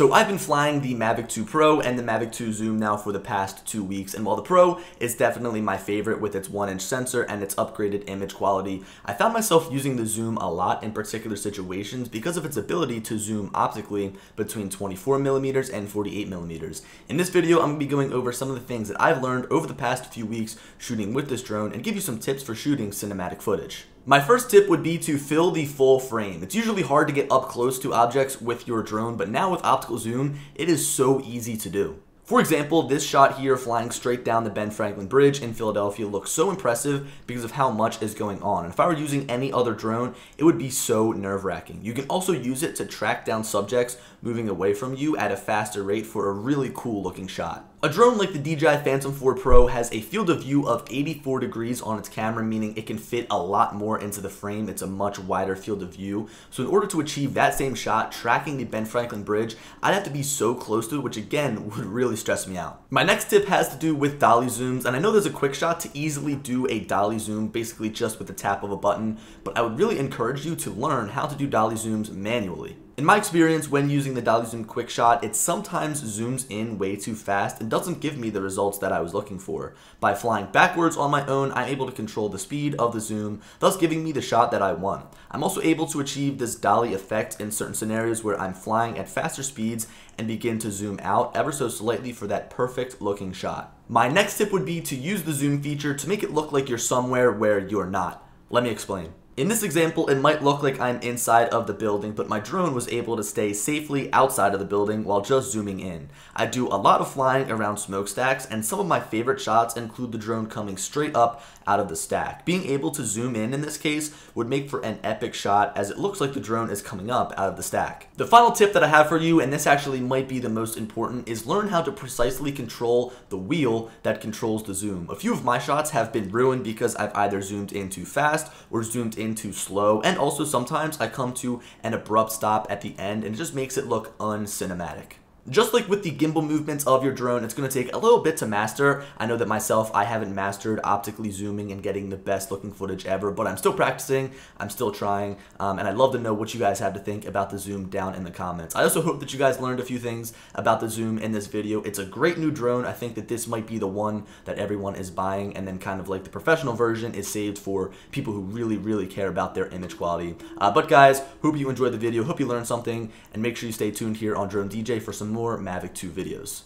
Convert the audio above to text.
So I've been flying the Mavic 2 Pro and the Mavic 2 Zoom now for the past two weeks, and while the Pro is definitely my favorite with its 1-inch sensor and its upgraded image quality, I found myself using the Zoom a lot in particular situations because of its ability to zoom optically between 24mm and 48mm. In this video, I'm going to be going over some of the things that I've learned over the past few weeks shooting with this drone and give you some tips for shooting cinematic footage. My first tip would be to fill the full frame. It's usually hard to get up close to objects with your drone, but now with optical zoom, it is so easy to do. For example, this shot here flying straight down the Ben Franklin Bridge in Philadelphia looks so impressive because of how much is going on. And if I were using any other drone, it would be so nerve-wracking. You can also use it to track down subjects moving away from you at a faster rate for a really cool looking shot. A drone like the DJI Phantom 4 Pro has a field of view of 84 degrees on its camera, meaning it can fit a lot more into the frame. It's a much wider field of view. So in order to achieve that same shot, tracking the Ben Franklin Bridge, I'd have to be so close to it, which again would really stress me out. My next tip has to do with dolly zooms, and I know there's a quick shot to easily do a dolly zoom, basically just with the tap of a button, but I would really encourage you to learn how to do dolly zooms manually. In my experience, when using the Dolly Zoom Quick Shot, it sometimes zooms in way too fast and doesn't give me the results that I was looking for. By flying backwards on my own, I'm able to control the speed of the zoom, thus giving me the shot that I want. I'm also able to achieve this dolly effect in certain scenarios where I'm flying at faster speeds and begin to zoom out ever so slightly for that perfect looking shot. My next tip would be to use the zoom feature to make it look like you're somewhere where you're not. Let me explain. In this example, it might look like I'm inside of the building, but my drone was able to stay safely outside of the building while just zooming in. I do a lot of flying around smokestacks, and some of my favorite shots include the drone coming straight up out of the stack. Being able to zoom in in this case would make for an epic shot as it looks like the drone is coming up out of the stack. The final tip that I have for you, and this actually might be the most important, is learn how to precisely control the wheel that controls the zoom. A few of my shots have been ruined because I've either zoomed in too fast or zoomed in too slow. And also sometimes I come to an abrupt stop at the end and it just makes it look uncinematic. Just like with the gimbal movements of your drone, it's going to take a little bit to master. I know that myself, I haven't mastered optically zooming and getting the best looking footage ever, but I'm still practicing, I'm still trying, um, and I'd love to know what you guys have to think about the zoom down in the comments. I also hope that you guys learned a few things about the zoom in this video. It's a great new drone. I think that this might be the one that everyone is buying, and then kind of like the professional version is saved for people who really, really care about their image quality. Uh, but guys, hope you enjoyed the video, hope you learned something, and make sure you stay tuned here on Drone DJ for some more Mavic 2 videos.